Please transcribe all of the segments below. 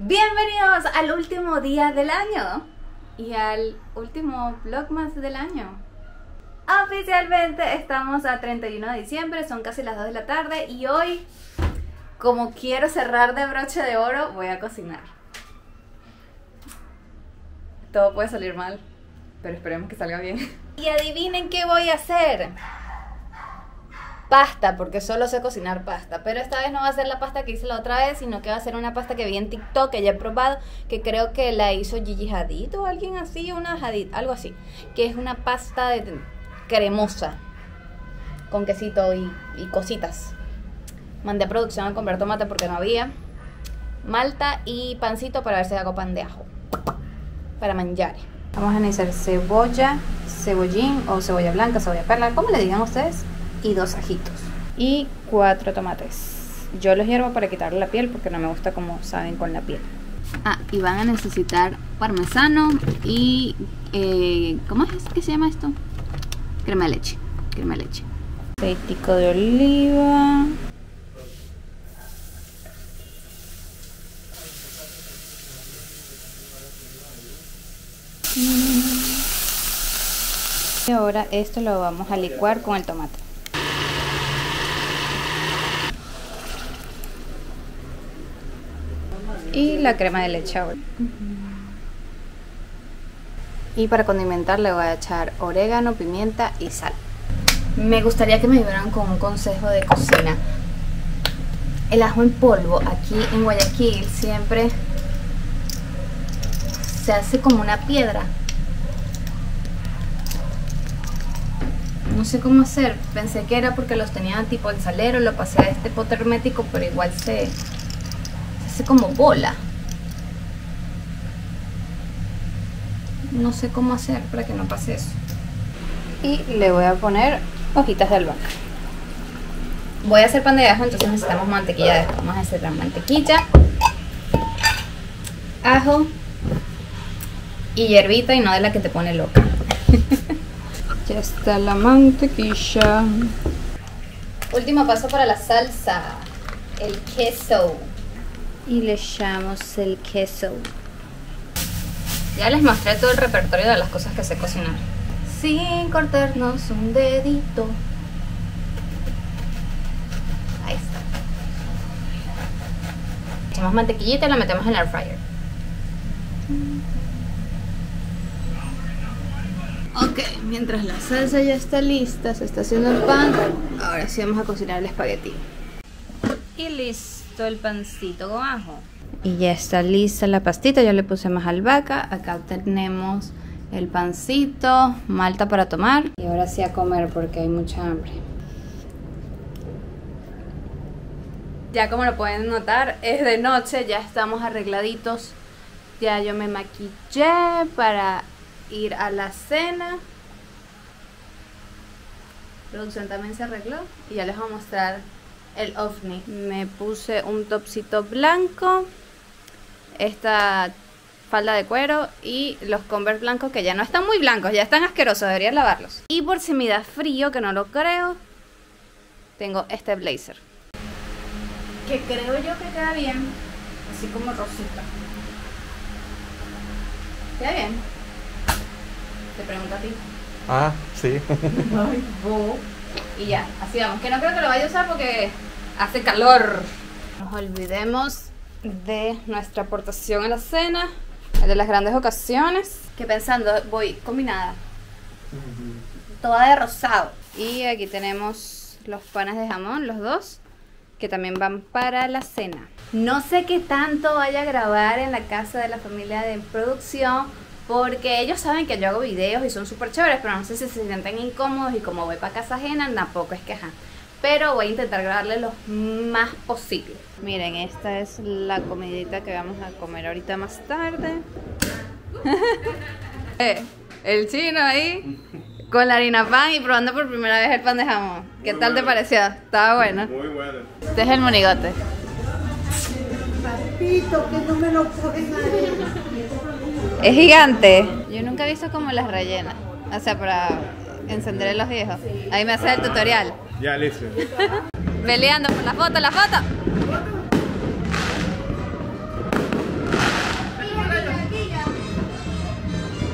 Bienvenidos al último día del año y al último vlog más del año. Oficialmente estamos a 31 de diciembre, son casi las 2 de la tarde y hoy, como quiero cerrar de broche de oro, voy a cocinar. Todo puede salir mal, pero esperemos que salga bien. Y adivinen qué voy a hacer pasta, porque solo sé cocinar pasta. Pero esta vez no va a ser la pasta que hice la otra vez, sino que va a ser una pasta que vi en TikTok, que ya he probado, que creo que la hizo Gigi Hadid o alguien así, una Hadid, algo así. Que es una pasta de, cremosa, con quesito y, cositas. Mandé a producción a comprar tomate porque no había. Malta y pancito para ver si hago pan de ajo. Para manjar. Vamos a necesitar cebolla, cebollín o cebolla blanca, cebolla perla, como le digan ustedes y dos ajitos. Y cuatro tomates. Yo los hiervo para quitarle la piel porque no me gusta como saben con la piel. Ah, y van a necesitar parmesano y... Eh, ¿Cómo es que se llama esto? Crema de leche. Crema de leche. Aceitico de oliva. Y ahora esto lo vamos a licuar con el tomate. Y la crema de leche ahora. Y para condimentar le voy a echar orégano, pimienta y sal. Me gustaría que me ayudaran con un consejo de cocina. El ajo en polvo aquí en Guayaquil siempre se hace como una piedra. No sé cómo hacer. Pensé que era porque los tenía tipo el salero, lo pasé a este pote hermético, pero igual se, como bola. No sé cómo hacer para que no pase eso. Y le voy a poner hojitas de albahaca. Voy a hacer pan de ajo, entonces necesitamos mantequilla de Vamos a hacer la mantequilla, ajo y hierbita y no de la que te pone loca. ya está la mantequilla. Último paso para la salsa, el queso y le echamos el queso. Ya les mostré todo el repertorio de las cosas que sé cocinar. Sin cortarnos un dedito. Ahí está. Echamos mantequillita y la metemos en el air fryer. Ok, mientras la salsa ya está lista, se está haciendo el pan, ahora sí vamos a cocinar el espagueti. Y listo el pancito con ajo. Y ya está lista la pastita, ya le puse más albahaca. Acá tenemos el pancito, malta para tomar. Y ahora sí a comer porque hay mucha hambre. Ya como lo pueden notar, es de noche, ya estamos arregladitos. Ya yo me maquillé para ir a la cena. producción también se arregló y ya les voy a mostrar el ovni. Me puse un topsito blanco, esta falda de cuero y los converse blancos que ya no están muy blancos, ya están asquerosos, debería lavarlos. Y por si me da frío, que no lo creo, tengo este blazer. Que creo yo que queda bien, así como rosita. ¿Queda bien? Te pregunto a ti. Ah, sí. Ay, Y ya, así vamos. Que no creo que lo vaya a usar porque hace calor. Nos olvidemos de nuestra aportación a la cena, de las grandes ocasiones. Que pensando, voy combinada. Toda de rosado. Y aquí tenemos los panes de jamón, los dos, que también van para la cena. No sé qué tanto vaya a grabar en la casa de la familia de producción, porque ellos saben que yo hago videos y son súper chéveres, pero no sé si se sienten incómodos y como voy para casa ajena, tampoco es que pero voy a intentar grabarle lo más posible. Miren, esta es la comidita que vamos a comer ahorita más tarde. Eh, el chino ahí con la harina pan y probando por primera vez el pan de jamón. ¿Qué tal te pareció? Estaba bueno. Muy bueno. Este es el monigote. Papito, que no me lo es gigante. Yo nunca he visto cómo las rellenas. O sea, para encender los viejos. Ahí me hace el tutorial. Ya, listo. Peleando por la foto, la foto.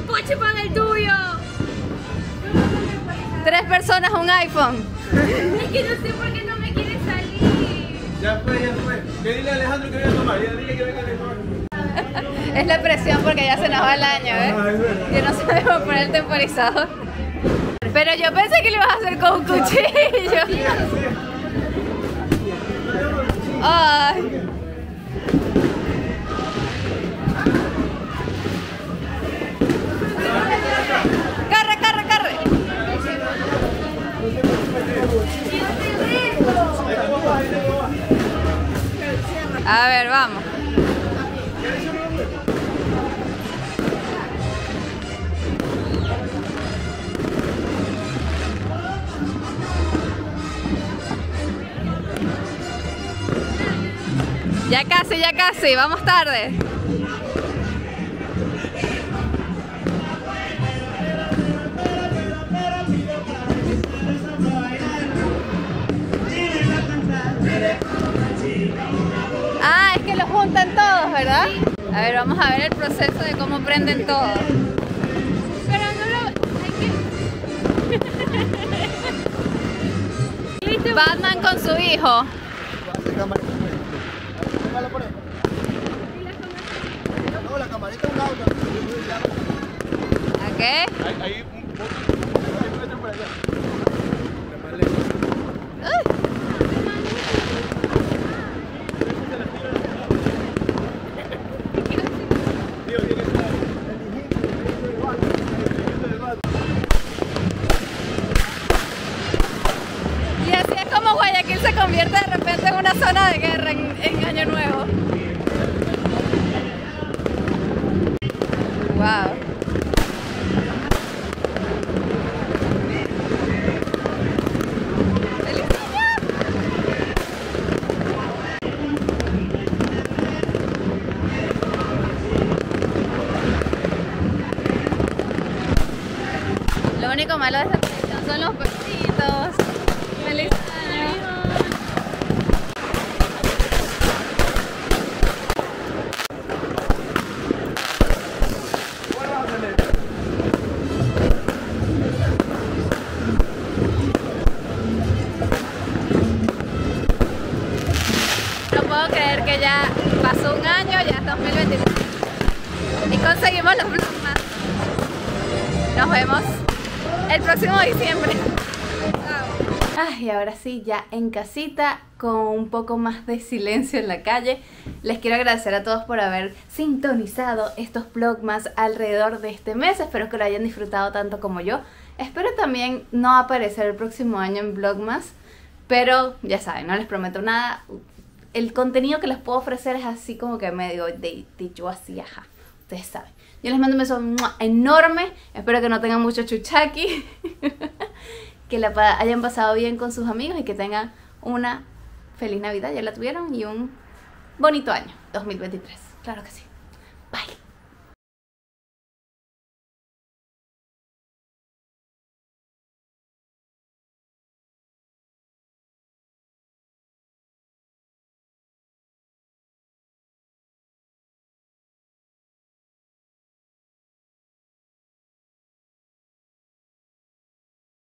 Poche para el tuyo. Tres personas, un iPhone. es que no sé por qué no me quiere salir. Ya fue, ya fue. Dile a Alejandro que voy a tomar. Ya dile que venga a tomar. Es la presión porque ya se nos va el año, ¿eh? Que no sabemos poner el temporizador. Pero yo pensé que lo ibas a hacer con un cuchillo. Ay. Corre, corre, corre. A ver, vamos. Ya casi, ya casi, vamos tarde. Ah, es que lo juntan todos, ¿verdad? A ver, vamos a ver el proceso de cómo prenden todos. Batman con su hijo. No, la camarita a un lado. ¿A qué? Ahí un un metro por allá. Más lejos. Tío, tiene que estar Y así es como Guayaquil se convierte de repente en una zona de guerra en, en Año Nuevo. Wow. Lo único malo de esta son los 2023. Y conseguimos los plumas. Nos vemos el próximo diciembre. Ay, y ahora sí, ya en casita, con un poco más de silencio en la calle. Les quiero agradecer a todos por haber sintonizado estos vlogmas alrededor de este mes. Espero que lo hayan disfrutado tanto como yo. Espero también no aparecer el próximo año en vlogmas. Pero ya saben, no les prometo nada. El contenido que les puedo ofrecer es así como que medio de, de yo así, ajá. Ustedes saben. Yo les mando un beso enorme. Espero que no tengan mucho chuchaki. que la hayan pasado bien con sus amigos y que tengan una feliz Navidad, ya la tuvieron, y un bonito año 2023. Claro que sí. Bye.